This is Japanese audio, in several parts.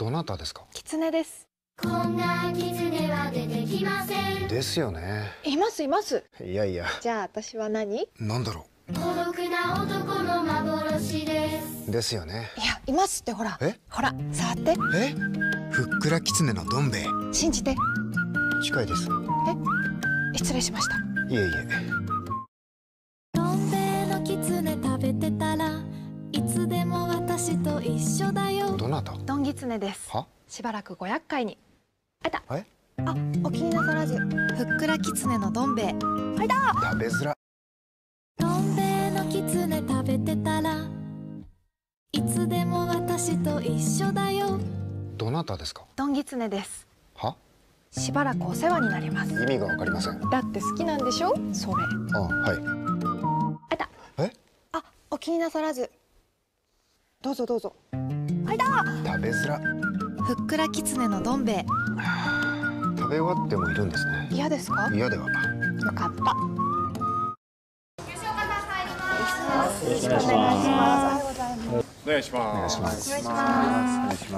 どなたですか？狐です。こんな狐は出てきません。ですよね。いますいます。いやいや。じゃあ私は何？いなんだろ孤独な男の幻です。うですよね。やいますってほら。え？ほら触って。え？ふっくらキツネのどん兵衛。信じて。近いです。失礼しました。いえいえ。どん兵衛のキツネ食べてたらいつでも私と一緒だよ。どなたドンギツネです。は？しばらくご厄介に。あいたえ？あお気になさらず。ふっくらキツネのどん兵衛。あいた食べづら。どん兵衛のキツネ食べてたらいつでも私と一緒だよ。どなたですか？ドンギツネです。は？しばらくお世話になります。意味がわかりません。だって好きなんでしょ？それ。あはい。あいた。え？あお気になさらず。どうぞどうぞあいた食べづら。ふっくらキツネのどん兵衛。食べ終わってもいるんですね。嫌ですか？嫌では。よかった。お願いします。お願いします。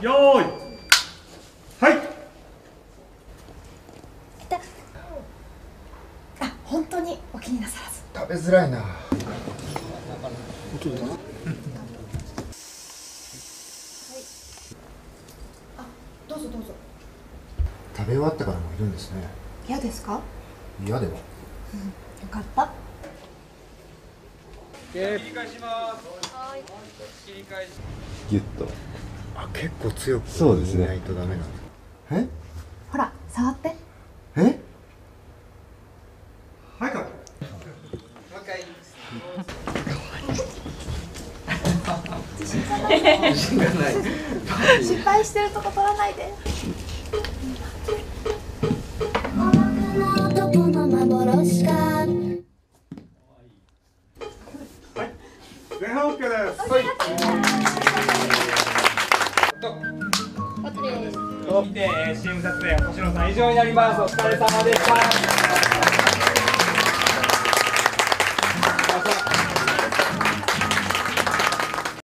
よーい。はい。あ本当にお気になさらず。食べづらいなどうぞどうぞ。食べ終わってからもいるんですね。嫌ですか？よ嫌ではかった。ギュッと。あ結構強くそうですね。いないとダメなんだ。え？ほら触って。え？はい。か。失敗してるとこ取らないで前半 OK です。はい。見て、えー CM 撮影、星野さん以上になります。お疲れ様でした。